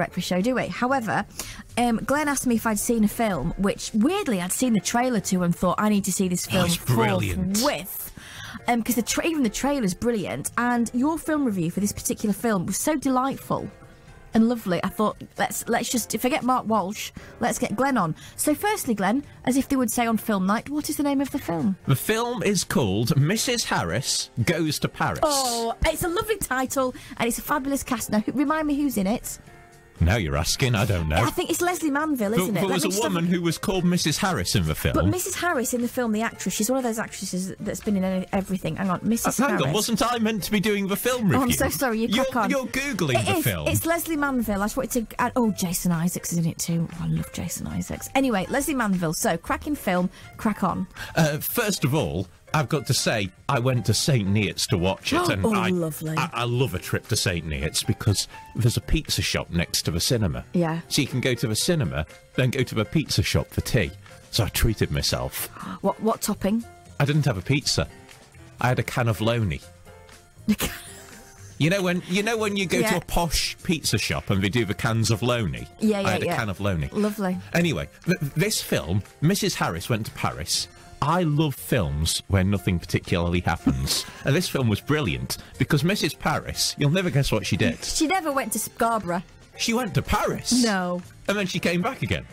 Breakfast Show, do we? However, um, Glenn asked me if I'd seen a film, which weirdly I'd seen the trailer to and thought I need to see this film Oh, brilliant. forthwith. Because the tra- even the trailer's brilliant, and your film review for this particular film was so delightful and lovely. I thought let's let's just forget Mark Walsh. Let's get Glenn on. So, firstly, Glenn, as if they would say on film night, what is the name of the film? The film is called Mrs. Harris Goes to Paris. Oh, it's a lovely title and it's a fabulous cast. Now, remind me who's in it. Now you're asking, I don't know. I think it's Lesley Manville, isn't it? there was a have woman who was called Mrs. Harris in the film. But Mrs. Harris in the film, the actress, she's one of those actresses that's been in everything. Hang on, Mrs. Uh, Hang Harris. on, wasn't I meant to be doing the film review? Oh, I'm so sorry. You you're, crack on. You're googling It the is. film. It's Lesley Manville. I just wanted to add. Oh, Jason Isaacs is in it too. Oh, I love Jason Isaacs. Anyway, Lesley Manville. So, cracking film. Crack on. Uh, first of all, I've got to say, I went to St. Neots to watch it, oh, and Oh, I, lovely. I, I love a trip to St. Neots because there's a pizza shop next to the cinema. Yeah. So you can go to the cinema, then go to the pizza shop for tea. So I treated myself. What what topping? I didn't have a pizza. I had a can of Loney. You know when you know when you go Yeah. to a posh pizza shop and they do the cans of Loney. Yeah, yeah, I had yeah. a can of Loney. Lovely. Anyway, th- this film, Mrs. Harris went to Paris. I love films where nothing particularly happens, and this film was brilliant because Mrs. Paris. You'll never guess what she did. She never went to Scarborough. She went to Paris. No. And then she came back again.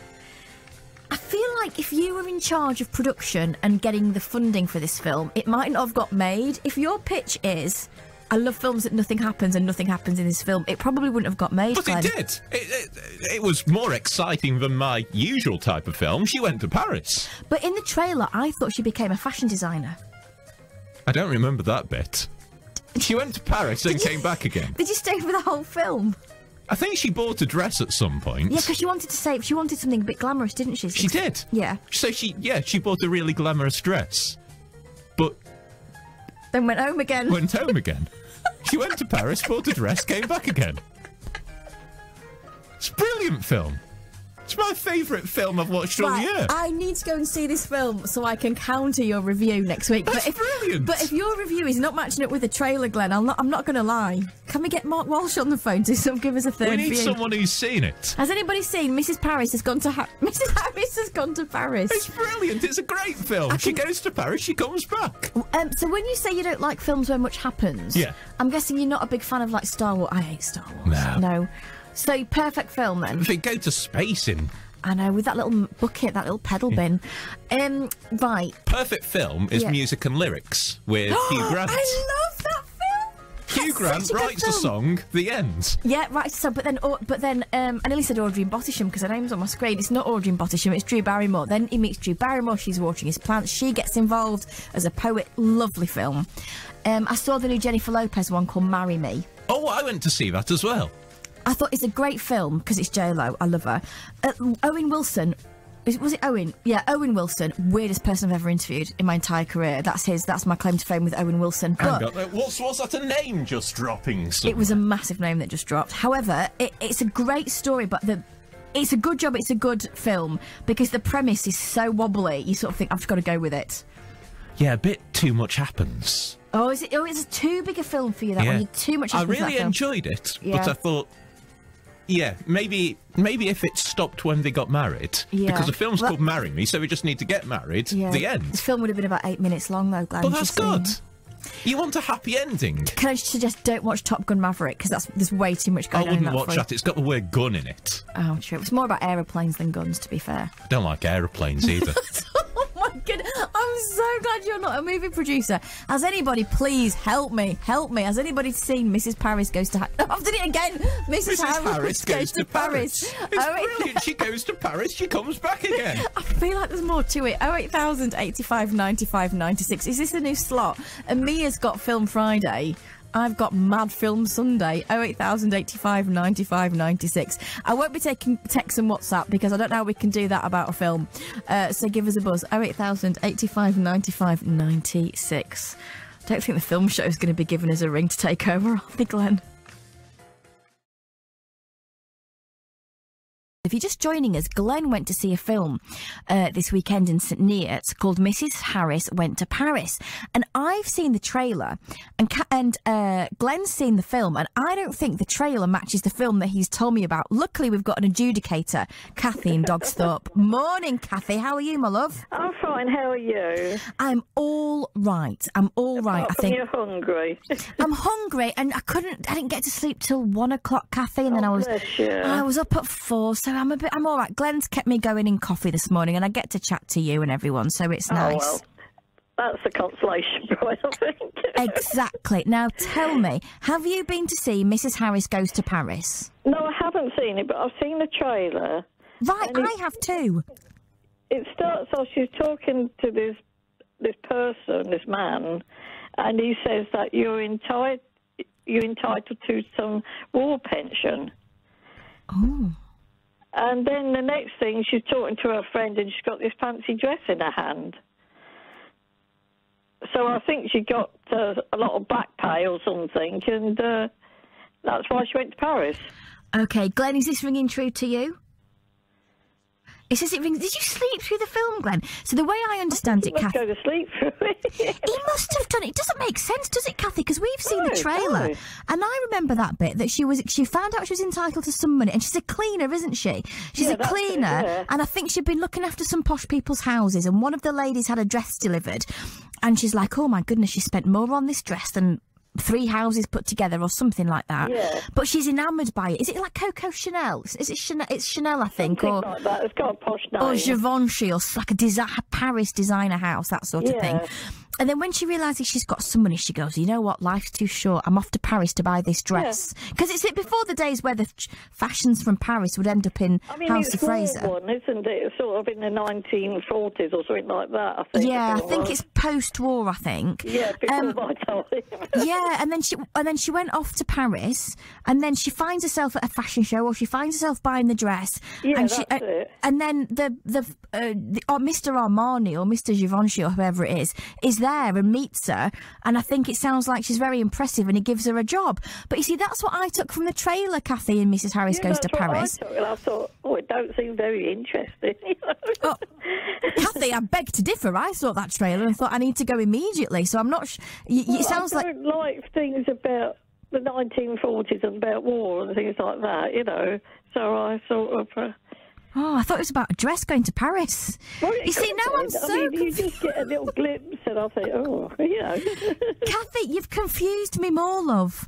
I feel like if you were in charge of production and getting the funding for this film, it might not have got made. If your pitch is, I love films that nothing happens and nothing happens in this film, it probably wouldn't have got made. But Glenn. it did. It, it, it was more exciting than my usual type of film. She went to Paris. But in the trailer, I thought she became a fashion designer. I don't remember that bit. She went to Paris and came back again. Did you stay for the whole film? I think she bought a dress at some point. Yeah, because she wanted to say she wanted something a bit glamorous, didn't she? She did. Yeah. So she, yeah, she bought a really glamorous dress, but Then went home again. went home again. She went to Paris, bought a dress, came back again. It's a brilliant film. It's my favourite film I've watched all Right, year. I need to go and see this film so I can counter your review next week. That's but if, brilliant. But if your review is not matching up with the trailer, Glenn, I'm not. I'm not going to lie. Can we get Mark Walsh on the phone to of give us a third we need view? someone who's seen it. Has anybody seen Mrs. Paris has gone to ha- Mrs. Harris has gone to Paris? It's brilliant. It's a great film. She goes to Paris, she comes back. Um, so when you say you don't like films where much happens, Yeah. I'm guessing you're not a big fan of like Star Wars. I hate Star Wars. No. No. So perfect film then. They go to space in. I know with that little bucket, that little pedal bin. Um, right. Perfect film is Yeah. music and lyrics with Hugh Grant. I love that film. Hugh That's Grant writes a film. song, the end. Yeah, writes right. So, but then, Au- but then, um, I nearly said Audrey and Bottisham because her name's on my screen. It's not Audrey and Bottisham. It's Drew Barrymore. Then he meets Drew Barrymore. She's watering his plants. She gets involved as a poet. Lovely film. Um, I saw the new Jennifer Lopez one called "Marry Me." Oh, I went to see that as well. I thought it's a great film because it's J Lo. I love her. Uh, Owen Wilson. Was it Owen? Yeah, Owen Wilson. Weirdest person I've ever interviewed in my entire career. That's his. That's my claim to fame with Owen Wilson. But What's, what's that a name just dropping? it was a massive name that just dropped. However, it, it's a great story, but the it's a good job. It's a good film because the premise is so wobbly. You sort of think I've just got to go with it. Yeah, a bit too much happens. Oh, is it? Oh, it's too big a film for you. That one. You too much. I really enjoyed it, Yeah. but I thought, yeah, maybe maybe if it stopped when they got married, Yeah. because the film's Well- called "Marry Me," so we just need to get married. Yeah. The end. This end. film would have been about eight minutes long, though. Glenn. But that's saying. good. You want a happy ending. Can I suggest don't watch Top Gun Maverick because that's there's way too much I going on in wouldn't that watch that. It's got the word gun in it. Oh, true. It's more about aeroplanes than guns, to be fair. I don't like aeroplanes either. oh! I'm so glad you're not a movie producer. Has anybody, please help me, help me? Has anybody seen Mrs. Paris goes to? Ha- I've done it again. Mrs. Mrs. Harris goes to Paris. It's Oh, brilliant. She goes to Paris. She comes back again. I feel like there's more to it. Oh eight thousand eighty five ninety five ninety six. Is this a new slot? And Mia's got Film Friday. I've got Mad Film Sunday. Oh eight thousand eighty five ninety five ninety six. I won't be taking text and WhatsApp because I don't know how we can do that about a film. Uh, so give us a buzz. Oh eight thousand eighty five ninety five ninety six. Don't think the film show is going to be giving us a ring to take over, are they, Glenn? If you're just joining us, Glenn went to see a film uh, this weekend in St Neots called Mrs. Harris Went to Paris, and I've seen the trailer, and and uh, Glenn's seen the film, and I don't think the trailer matches the film that he's told me about. Luckily, we've got an adjudicator, Kathy in Dogsthorpe. Morning, Kathy. How are you, my love? I'm fine. How are you? I'm all right. I'm all right. I think you're hungry. I'm hungry, and I couldn't. I didn't get to sleep till one o'clock, Kathy, and then I was. Oh, bless you. I was up at four, so I'm a bit. I'm all right. Glenn's kept me going in coffee this morning, and I get to chat to you and everyone, so it's nice. Oh well, that's a consolation prize, I think. Exactly. Now tell me, have you been to see Mrs. Harris Goes to Paris? no, I haven't seen it, but I've seen the trailer. Right, it- I have too. It starts off. She's talking to this this person, this man, and he says that you're entitled you're entitled to some war pension. Oh, And then the next thing, she's talking to her friend, and she's got this fancy dress in her hand. So I think she got uh, a lot of back pay or something, and uh, that's why she went to Paris. okay. Glenn, is this ringing true to you? It says it rings. Did you sleep through the film, Glenn? So the way I understand it, Let's Kathy. go to sleep through it. He must have done it. It doesn't make sense, does it, Kathy? Because we've seen No, the trailer, no. and I remember that bit that she was. She found out she was entitled to some money, and she's a cleaner, isn't she? She's Yeah, a that's it, cleaner, yeah. and I think she'd been looking after some posh people's houses, and one of the ladies had a dress delivered, and she's like, "Oh my goodness, she spent more on this dress than." Three houses put together, or something like that. Yeah. But she's enamoured by it. Is it like Coco Chanel? Is it Chanel? It's Chanel, I think, Something or like that. It's got a posh name. or Givenchy or like a desi- Paris designer house, that sort of Yeah. thing. And then when she realises she's got some money, she goes, "You know what? Life's too short. I'm off to Paris to buy this dress." Because it's before the days where the ch- fashions from Paris would end up in I mean, House of Fraser. one, isn't it? Sort of in the 1940s or something like that. I think. Yeah, I think was. it's post-war. I think. Yeah, before Um, my time. yeah, and then she and then she went off to Paris, and then she finds herself at a fashion show, or she finds herself buying the dress. Yeah, and she, that's uh, it. And then the the, uh, the or Mr. Armani or Mr. Givenchy or whoever it is is there and meets her, and I think it sounds like she's very impressive, and he gives her a job. But you see, that's what I took from the trailer, Kathy and Mrs. Harris Yeah, goes to Paris. I, I thought, oh, it don't seem very interesting. Oh, Kathy, I beg to differ. I saw that trailer and thought I need to go immediately. So I'm not. Sh- y- Well, it sounds I like don't like things about the 1940s and about war and things like that, you know. So I sort of. Uh, Oh, I thought it was about a dress going to Paris. well, you see, now. I'm so I mean, you confused. just get a little glimpse, and I think, oh, you know. Kathy, you've confused me more, love.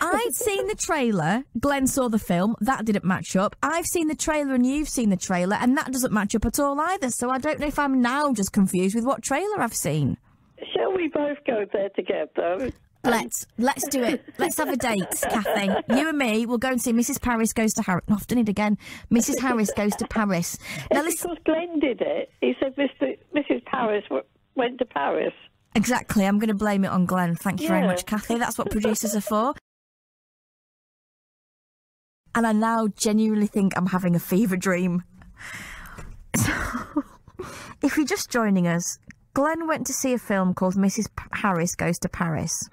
I'd seen the trailer. Glenn saw the film. That didn't match up. I've seen the trailer and you've seen the trailer, and that doesn't match up at all either. So I don't know if I'm now just confused with what trailer I've seen. Shall we both go there together? Let's let's do it. Let's have a date, Kathy. You and me. We'll go and see Mrs. Paris goes to Harris. I've done it again. Mrs. Harris goes to Paris. Now listen. because Glenn did it. He said Mr. Mrs. Paris went to Paris. Exactly. I'm going to blame it on Glenn. Thank you very much, Kathy. That's what producers are for. And I now genuinely think I'm having a fever dream. So, if you're just joining us, Glenn went to see a film called Mrs. Harris Goes to Paris.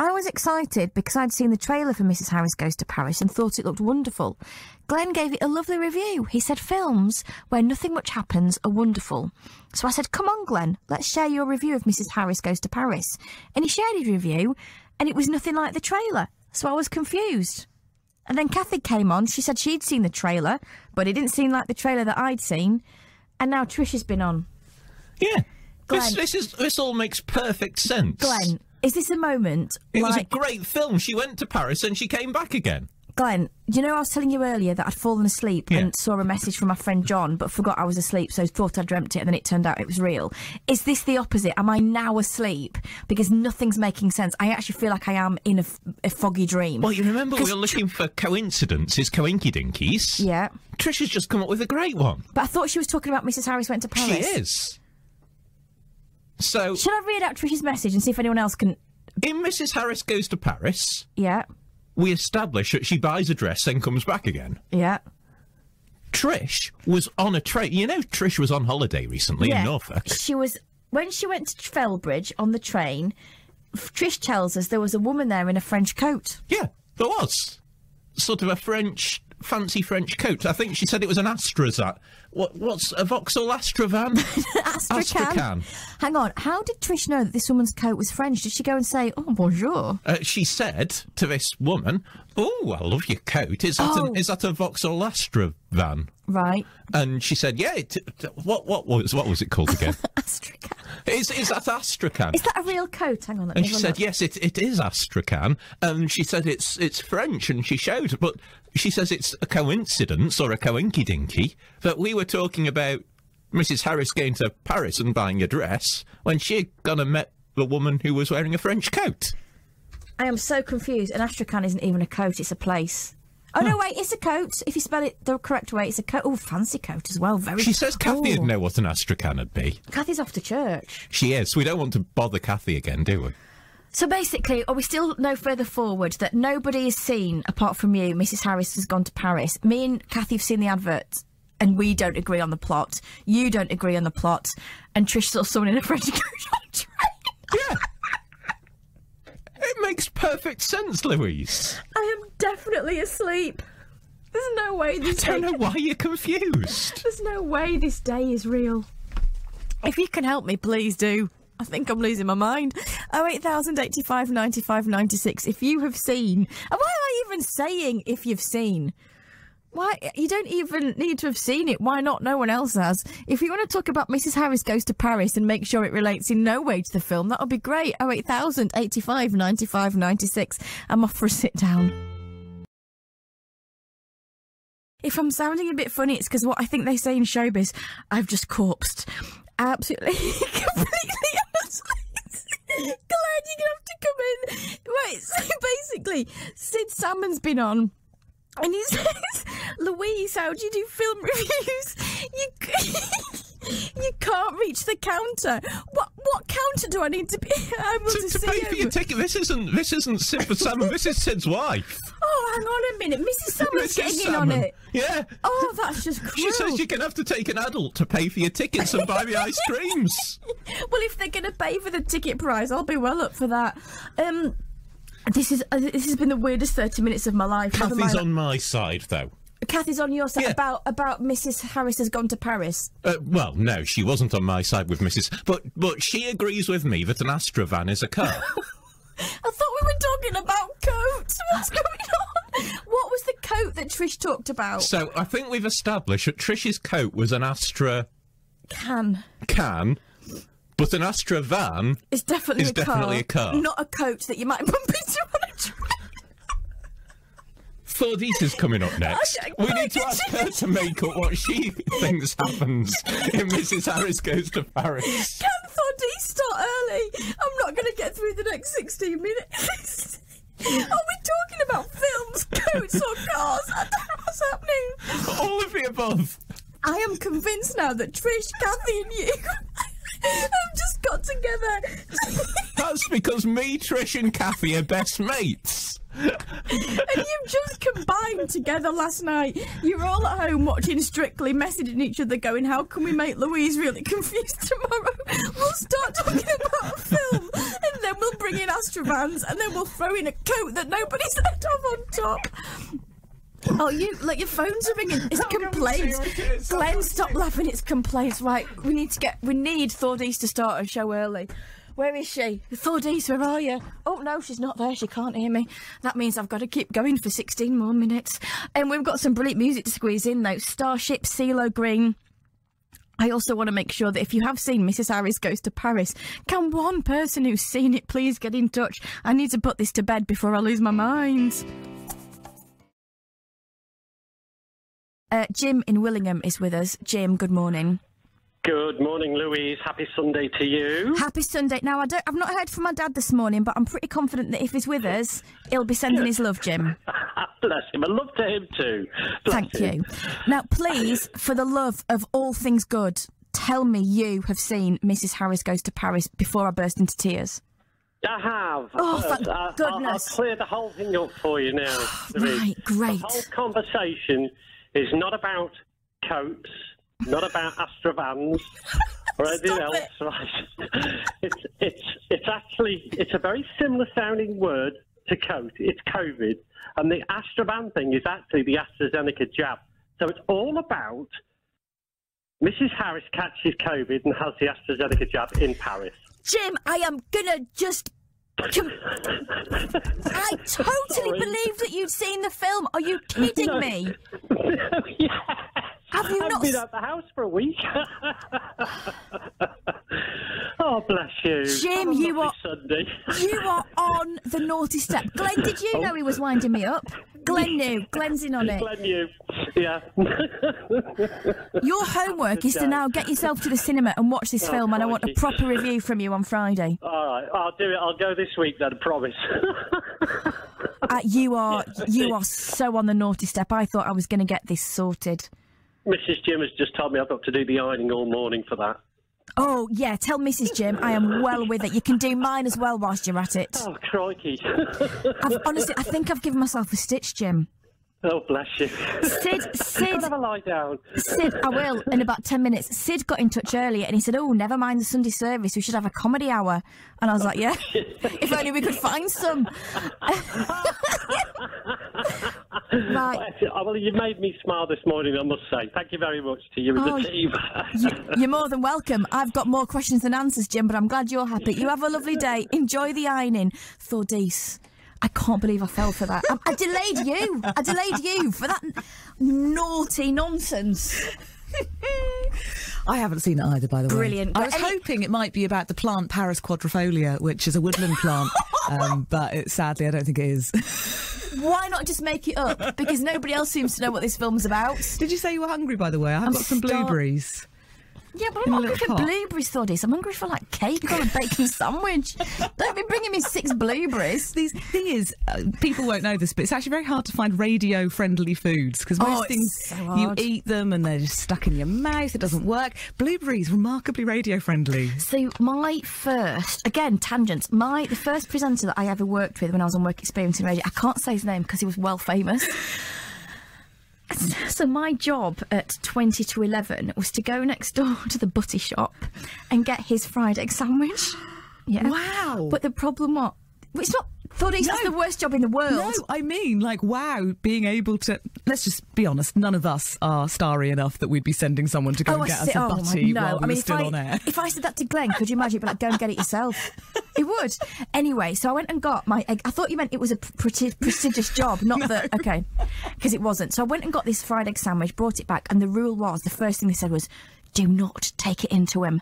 I was excited because I'd seen the trailer for Mrs. Harris Goes to Paris and thought it looked wonderful. Glenn gave it a lovely review. He said films where nothing much happens are wonderful. So I said, Come on, Glenn, let's share your review of Mrs. Harris Goes to Paris. And he shared his review, and it was nothing like the trailer. So I was confused. And then Kathy came on. She said she'd seen the trailer, but it didn't seem like the trailer that I'd seen. And now Trish has been on. Yeah. This, this is this all makes perfect sense. Glenn, is this a moment It was a great film. She went to Paris and she came back again. Glenn, you know I was telling you earlier that I'd fallen asleep Yeah. and saw a message from my friend John, but forgot I was asleep, so thought I dreamt it, and then it turned out it was real. Is this the opposite? Am I now asleep because nothing's making sense? I actually feel like I am in a foggy dream. Well, you remember we were looking for coincidences, coinky dinkies. yeah, Trish has just come up with a great one. but I thought she was talking about Mrs. Harris went to Paris. She is. So, Should I read out Trish's message and see if anyone else can? in Mrs. Harris Goes to Paris, Yeah, we establish that she buys a dress and comes back again. yeah, Trish was on a train. You know, Trish was on holiday recently yeah. in Norfolk. She was when she went to Felbridge on the train. Trish tells us there was a woman there in a French coat. Yeah, there was. Sort of a French fancy French coat. I think she said it was an Astrazat. What, what's a Vauxhall Astravan? Astrakhan. Astrakhan. Hang on. How did Trish know that this woman's coat was French? Did she go and say, "Oh, bonjour"? Uh, she said to this woman, "Oh, I love your coat. Is that Oh. an, is that a Vauxhall Astravan?" Right. And she said, "Yeah." It, what what was what was it called again? Astrakhan. is is that Astrakhan? Is that a real coat? Hang on. And she said, look. "Yes, it, it is Astrakhan." And she said, "It's it's French." And she showed, but she says it's a coincidence or a coinky dinky that we were talking about Mrs. Harris going to Paris and buying a dress when she had gone and met the woman who was wearing a French coat. I am so confused. An Astrakhan isn't even a coat; it's a place. Oh no, wait, it's a coat. If you spell it the correct way, it's a coat. Oh, fancy coat as well. Very. She says Kathy would know what an Astrakhan would be. Kathy's off to church. She is. We don't want to bother Kathy again, do we? So basically, are we still no further forward that nobody has seen apart from you? Mrs. Harris has gone to Paris. Me and Kathy have seen the advert, and we don't agree on the plot. You don't agree on the plot, and Trish saw someone in a French coat on a train. Yeah. it makes perfect sense, Louise. I am definitely asleep. There's no way this I don't day. know why you're confused. There's no way this day is real. If you can help me, please do. I think I'm losing my mind. Oh eight thousand eighty five ninety five ninety six. If you have seen, and why am I even saying if you've seen? Why you don't even need to have seen it? Why not? No one else has. If you want to talk about Mrs. Harris goes to Paris and make sure it relates in no way to the film, that would be great. Oh eight thousand eighty five ninety five ninety six. I'm off for a sit down. If I'm sounding a bit funny, it's because what I think they say in showbiz, I've just corpsed. Absolutely, completely. Glad you're gonna have to come in. Right, so basically, Sid Salmon's been on. And he says, Louise, how do you do film reviews? You, you can't reach the counter. What what counter do I need to be able to, To, to pay for your ticket, this isn't this isn't Sid for Salmon. This is Sid's wife. oh, hang on a minute. Mrs. Salmon's Mrs. getting in on it. Yeah. Oh, that's just cruel. She says you're going to have to take an adult to pay for your tickets and buy the ice creams. Well, if they're going to pay for the ticket price, I'll be well up for that. Um, this is uh, this has been the weirdest thirty minutes of my life. Kathy's on my side, though. Kathy's on your side Yeah. about about Mrs. Harris has gone to Paris. Uh, well, no, she wasn't on my side with Mrs. But but she agrees with me that an Astravan is a car. I thought we were talking about coats. What's going on? What was the coat that Trish talked about? so I think we've established that Trish's coat was an Astra Can. can, but an Astravan It's definitely It's a car. definitely a car. Not a coat that you might bump into on a. Thordis is coming up next. We need to ask her to make up what she thinks happens in Mrs. Harris Goes to Paris. Can Thordis start early? I'm not going to get through the next 16 minutes. Are we talking about films, coats, or cars? I don't know what's happening. All of the above. I am convinced now that Trish, Kathy, and you have just got together. That's because me, Trish, and Kathy are best mates. And you've just combined together last night. You're all at home watching Strictly, messaging each other, going, How can we make Louise really confused tomorrow? We'll start talking about a film, and then we'll bring in Astravans, and then we'll throw in a coat that nobody's heard of on top. Oh, you like your phones are ringing. It's complaints. see what it is. Glenn, stop laughing. It's complaints. Right, we need to get. We need Thordis to start a show early. Where is she? Thordis, where are you? Oh no, she's not there. She can't hear me. That means I've got to keep going for 16 more minutes. And we've got some brilliant music to squeeze in though. Starship, CeeLo Green. I also want to make sure that if you have seen Mrs. Harris Goes to Paris, can one person who's seen it please get in touch? I need to put this to bed before I lose my mind. Uh, Jim in Willingham is with us. Jim, good morning. Good morning, Louise. Happy Sunday to you. Happy Sunday. Now, I don't, I've not heard from my dad this morning, but I'm pretty confident that if he's with us, he'll be sending his love, Jim. Bless him. I love to him too. Bless Thank him. you. Now, please, for the love of all things good, tell me you have seen Mrs. Harris Goes to Paris before I burst into tears. I have. Oh, thank I- I'll- goodness. I'll clear the whole thing up for you now. Right, great. The whole conversation is not about coats, not about Astravans. Or anything else, right? It's it's it's actually it's a very similar sounding word to coat. It's COVID. And the Astravan thing is actually the AstraZeneca jab. So it's all about Mrs. Harris catches COVID and has the AstraZeneca jab in Paris. Jim, I am gonna just. Com- I totally Sorry. believed that you'd seen the film. Are you kidding No. me? yes. Have you I've not been s- out the house for a week. oh, bless you. Jim, you are- Sunday. You are on the naughty step. Glenn, did you know he was winding me up? Glenn knew. Glenn's in on it. Glenn, knew. Yeah. Your homework is to now get yourself to the cinema and watch this Oh, film, and I want a proper review from you on Friday. All right, I'll do it. I'll go this week then, I promise. Uh, you are you are so on the naughty step. I thought I was going to get this sorted. Mrs. Jim has just told me I've got to do the ironing all morning for that. Oh yeah, tell Mrs. Jim I am well with it. You can do mine as well whilst you're at it. Oh, crikey. I've, honestly, I think I've given myself a stitch, Jim. oh, bless you. Sid, Sid, have a lie down. Sid, I will in about 10 minutes. Sid got in touch earlier and he said, Oh, never mind the Sunday service, we should have a comedy hour. And I was like, Yeah, if only we could find some. right, Well, you made me smile this morning, I must say. Thank you very much to you and Oh, the team. you, you're more than welcome. I've got more questions than answers, Jim, but I'm glad you're happy. You have a lovely day. Enjoy the ironing. Thordis. I can't believe I fell for that. I, I delayed you. I delayed you for that naughty nonsense. I haven't seen it either, by the way. Brilliant. I was any- hoping it might be about the plant Paris quadrifolia, which is a woodland plant, um, but it, sadly, I don't think it is. Why not just make it up? Because nobody else seems to know what this film's about. Did you say you were hungry, by the way? I have I'm got some blueberries. Yeah, but I'm not little for blueberries, Thordis. I'm hungry for like cake or a bacon sandwich. Don't be bringing me six blueberries. These thing is, uh, people won't know this, but it's actually very hard to find radio-friendly foods because most Oh, things so you eat them and they're just stuck in your mouth. It doesn't work. Blueberries remarkably radio-friendly. So my first, again, tangents. My the first presenter that I ever worked with when I was on work experience in radio. I can't say his name because he was well famous. So my job at twenty to eleven was to go next door to the butty shop and get his fried egg sandwich. Yeah. Wow. But the problem was, well, It's not. Thought it's No. the worst job in the world. No, I mean, like, wow, being able to. Let's just be honest, none of us are starry enough that we'd be sending someone to go oh, and I get us a oh, butty no. while we I mean, were if still I, on air. If I said that to Glenn, could you imagine? He'd like, go and get it yourself. It would. Anyway, so I went and got my egg. I thought you meant it was a pre- prestigious job, not that. Okay, because it wasn't. So I went and got this fried egg sandwich, brought it back, and the rule was the first thing they said was, do not take it into him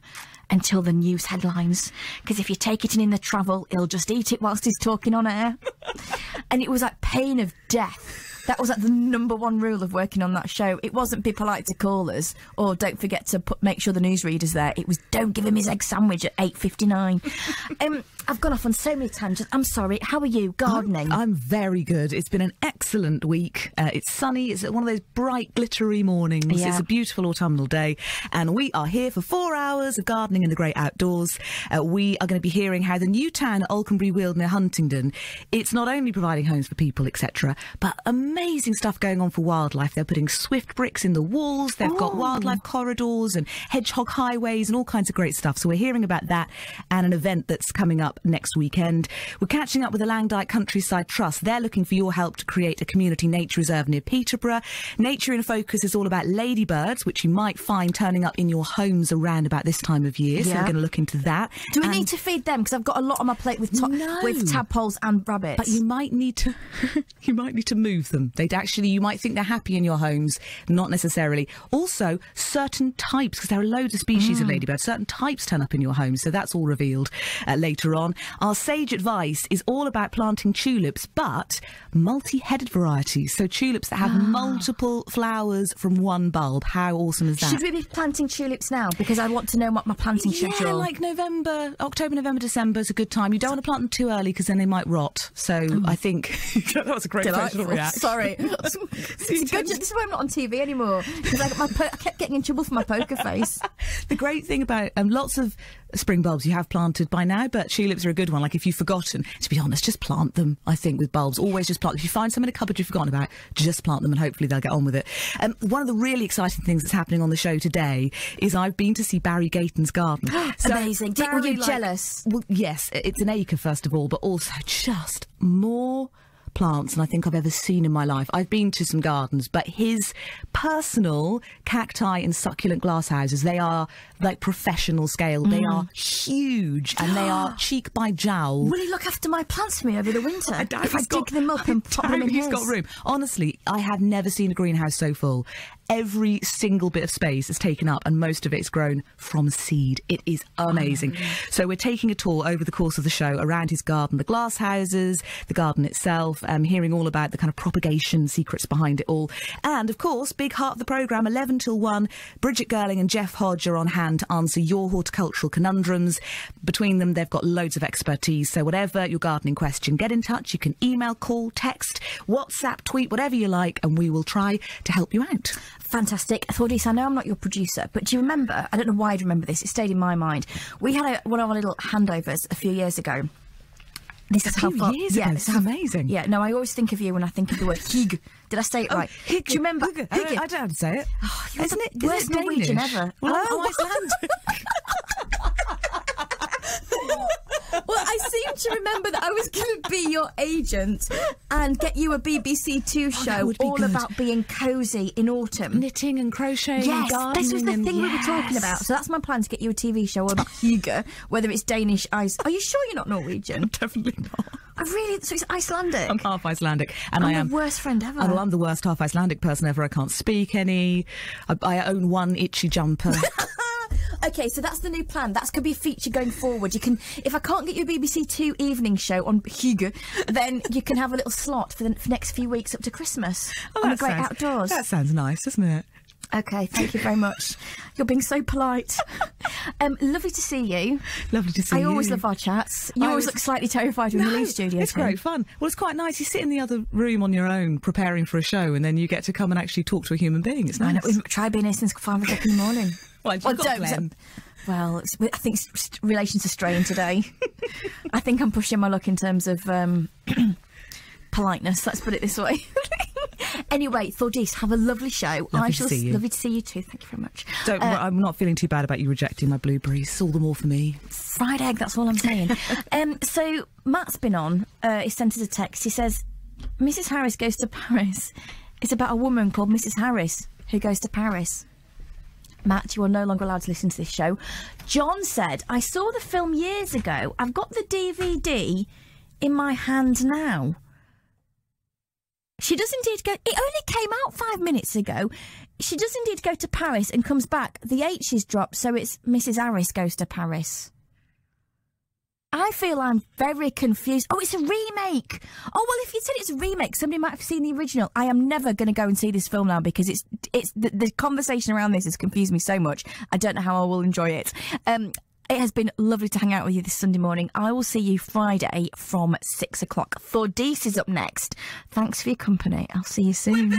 until the news headlines. Because if you take it in in the travel, he'll just eat it whilst he's talking on air. and it was like pain of death. That was like the number one rule of working on that show. It wasn't be polite to callers or don't forget to put, make sure the newsreader's there. It was don't give him his egg sandwich at eight fifty nine. um, I've gone off on so many tangents. I'm sorry. How are you gardening? I'm very good. It's been an excellent week. Uh, it's sunny. It's one of those bright, glittery mornings. Yeah. It's a beautiful autumnal day. And we are here for four hours of gardening in the great outdoors. Uh, we are going to be hearing how the new town at Alconbury Weald near Huntingdon, it's not only providing homes for people, etc., but amazing stuff going on for wildlife. They're putting swift bricks in the walls. They've got oh. wildlife corridors and hedgehog highways and all kinds of great stuff. So we're hearing about that and an event that's coming up next weekend. We're catching up with the Langdyke Countryside Trust. They're looking for your help to create a community nature reserve near Peterborough. Nature in Focus is all about ladybirds, which you might find turning up in your homes around about this time of year. So we're going to look into that. Do we And- need to feed them? Because I've got a lot on my plate with No. with tadpoles and rabbits. But you might need to, you might need to move them. They'd actually, you might think they're happy in your homes, not necessarily. Also, certain types, because there are loads of species of mm. ladybirds, certain types turn up in your home, so that's all revealed uh, later on. Our sage advice is all about planting tulips, but multi-headed varieties. So tulips that have ah. multiple flowers from one bulb. How awesome is that? Should we be planting tulips now? Because I want to know what my planting Yeah, schedule. like November, October, November, December is a good time. You don't want to plant them too early because then they might rot. So mm. I think that was a great Delightful. reaction. Sorry. Sorry. it's good. This is why I'm not on TV anymore because I, I kept getting in trouble for my poker face. The great thing about um, lots of spring bulbs you have planted by now, but tulips are a good one. Like if you've forgotten, to be honest, just plant them. I think with bulbs, always just plant. If you find some in a cupboard you've forgotten about, just plant them, and hopefully they'll get on with it. Um, one of the really exciting things that's happening on the show today is I've been to see Barry Gayton's garden. So Amazing. Did- were Barry, you jealous? Well, yes, it's an acre first of all, but also just more plants than I think I've ever seen in my life. I've been to some gardens, but his personal cacti and succulent glasshouses, they are like professional scale. They Mm. are huge and they are cheek by jowl. Will he look after my plants for me over the winter? I if I he's dig them up I and pop them in he's his. got room. Honestly, I have never seen a greenhouse so full. Every single bit of space is taken up, and most of it's grown from seed. It is amazing. So we're taking a tour over the course of the show around his garden, the glass houses, the garden itself, um, hearing all about the kind of propagation secrets behind it all, and of course, big heart of the program, eleven till one. Bridget Girling and Geoff Hodge are on hand to answer your horticultural conundrums. Between them, they've got loads of expertise. So whatever your gardening question, get in touch. You can email, call, text, WhatsApp, tweet, whatever you like, and we will try to help you out. Fantastic. Thordis, I know I'm not your producer, but do you remember? I don't know why I remember this. It stayed in my mind. We had a, one of our little handovers a few years ago. This is how far. years yeah, ago? this is amazing. Yeah, no, I always think of you when I think of the word hig. Did I say it oh, right? do you remember? Hygge. I, don't, I don't know how to say it. Oh, you're Isn't it? Worst Norwegian ever. Well, oh, I'm Oh. Icelandic. to remember that I was going to be your agent and get you a BBC Two oh, show would be all good. about being cosy in autumn. Knitting and crocheting. Yes, and this was the thing and- we were talking about. So that's my plan to get you a TV show all about whether it's Danish, Ice. Are you sure you're not Norwegian? Definitely not. I really. So it's Icelandic. I'm half Icelandic, and I'm I am the worst friend ever. Oh, well, I'm the worst half Icelandic person ever. I can't speak any. I, I own one itchy jumper. Okay, so that's the new plan. That's going to be a feature going forward. You can, if I can't get your BBC Two evening show on hygge, then you can have a little slot for the for next few weeks up to Christmas on the Oh, Great sounds- Outdoors. That sounds nice, doesn't it? Okay, thank you very much. You're being so polite. Um, lovely to see you. Lovely to see I you. I always love our chats. You I always was- look slightly terrified when you leave the studio. It's Tim. great fun. Well, it's quite nice. You sit in the other room on your own, preparing for a show, and then you get to come and actually talk to a human being. It's nice. I know, tried being here since five o'clock in the morning. Well, you've got don't- Glenn. well, I think relations are strained today. I think I'm pushing my luck in terms of um, politeness. Let's put it this way. anyway, Thordis, have a lovely show. I Lovely to see you. lovely to see you too. Thank you very much. Don't, Uh, I'm not feeling too bad about you rejecting my blueberries. All the more for me. fried egg. That's all I'm saying. um, so Matt's been on. Uh, he sent us a text. He says, "Mrs. Harris goes to Paris." It's about a woman called Mrs. Harris who goes to Paris. Matt, you are no longer allowed to listen to this show. John said, "I saw the film years ago. I've got the DVD in my hand now." She does indeed go. It only came out five minutes ago. She does indeed go to Paris and comes back. The H is dropped, so it's Mrs. Arris goes to Paris. I feel I'm very confused. Oh, it's a remake. Oh well, if you said it's a remake, somebody might have seen the original. I am never going to go and see this film now because it's it's the, the conversation around this has confused me so much. I don't know how I will enjoy it. Um, it has been lovely to hang out with you this Sunday morning. I will see you Friday from six o'clock. Thordis is up next. Thanks for your company. I'll see you soon.